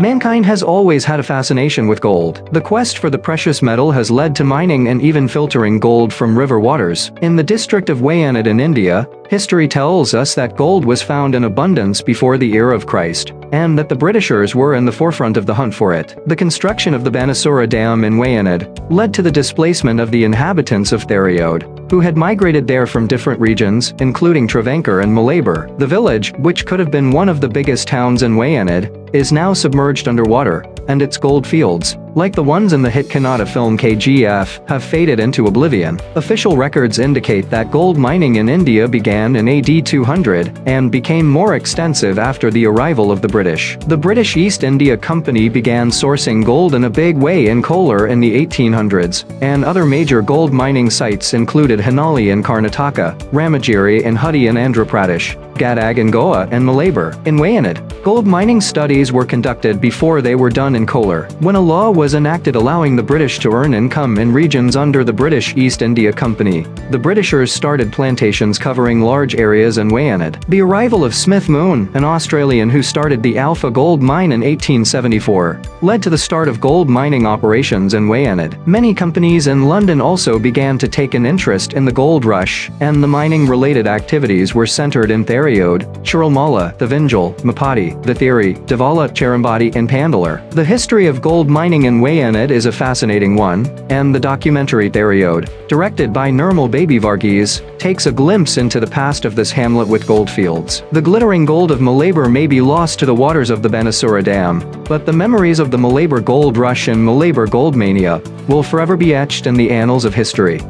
Mankind has always had a fascination with gold. The quest for the precious metal has led to mining and even filtering gold from river waters. In the district of Wayanad in India, history tells us that gold was found in abundance before the era of Christ, and that the Britishers were in the forefront of the hunt for it. The construction of the Banasura Dam in Wayanad led to the displacement of the inhabitants of Thariyode, who had migrated there from different regions, including Travancore and Malabar. The village, which could have been one of the biggest towns in Wayanad, is now submerged underwater, and its gold fields, like the ones in the hit Kannada film KGF, have faded into oblivion. Official records indicate that gold mining in India began in AD 200 and became more extensive after the arrival of the British. The British East India Company began sourcing gold in a big way in Kolar in the 1800s, and other major gold mining sites included Hanali in Karnataka, Ramagiri in Hudi in Andhra Pradesh, Gadag in Goa and Malabar. In Wayanad, gold mining studies were conducted before they were done in Kolar, when a law was enacted allowing the British to earn income in regions under the British East India Company. The Britishers started plantations covering large areas in Wayanad. The arrival of Smith Moon, an Australian who started the Alpha Gold Mine in 1874, led to the start of gold mining operations in Wayanad. Many companies in London also began to take an interest in the gold rush, and the mining-related activities were centered in Thariyode, Chiralmala, the Vinjal, Mapati, the Theory, Devala, Cherambadi and Pandalur. The history of gold mining in Wayanad is a fascinating one, and the documentary Thariyode, directed by Nirmal Baby Varghese, takes a glimpse into the past of this hamlet with gold fields. The glittering gold of Malabar may be lost to the waters of the Banasura Dam, but the memories of the Malabar gold rush and Malabar gold mania will forever be etched in the annals of history.